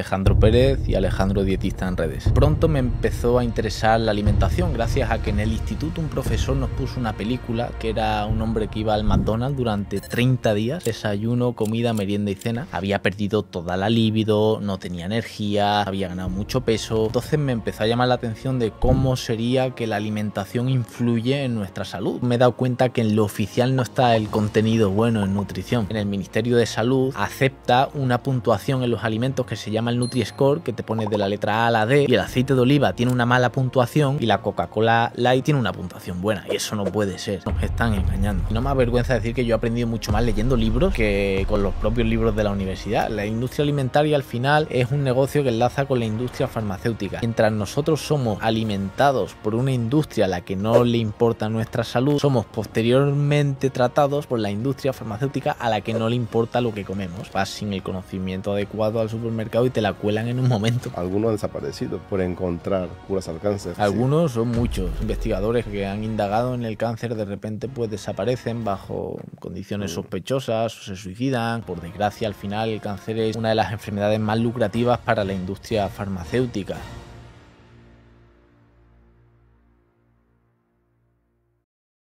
Alejandro Pérez y Alejandro Dietista en redes. Pronto me empezó a interesar la alimentación gracias a que en el instituto un profesor nos puso una película que era un hombre que iba al McDonald's durante 30 días, desayuno, comida, merienda y cena. Había perdido toda la libido, no tenía energía, había ganado mucho peso. Entonces me empezó a llamar la atención de cómo sería que la alimentación influye en nuestra salud. Me he dado cuenta que en lo oficial no está el contenido bueno en nutrición. En el Ministerio de Salud acepta una puntuación en los alimentos que se llama el Nutri-Score, que te pone de la letra A a la D, y el aceite de oliva tiene una mala puntuación y la Coca-Cola Light tiene una puntuación buena. Y eso no puede ser. Nos están engañando. Y no me avergüenza decir que yo he aprendido mucho más leyendo libros que con los propios libros de la universidad. La industria alimentaria al final es un negocio que enlaza con la industria farmacéutica. Mientras nosotros somos alimentados por una industria a la que no le importa nuestra salud, somos posteriormente tratados por la industria farmacéutica a la que no le importa lo que comemos. Vas sin el conocimiento adecuado al supermercado y te la cuelan en un momento. Algunos han desaparecido por encontrar curas al cáncer. Algunos son muchos investigadores que han indagado en el cáncer de repente pues desaparecen bajo condiciones sospechosas o se suicidan. Por desgracia al final el cáncer es una de las enfermedades más lucrativas para la industria farmacéutica.